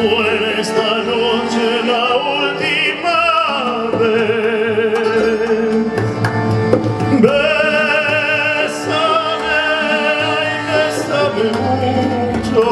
esta noche la última vez. Bésame, ay, bésame mucho,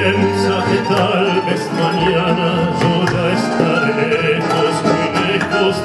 Piensa que tal vez mañana yo ya estaré lejos, muy lejos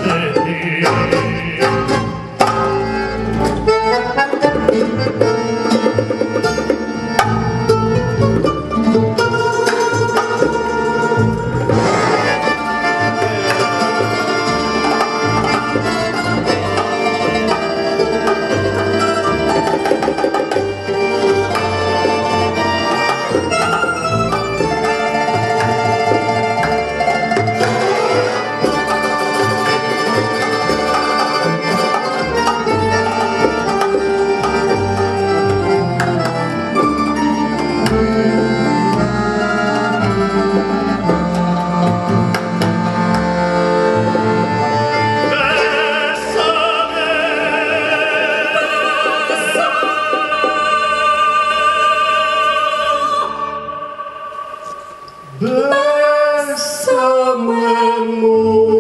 Bless someone moon.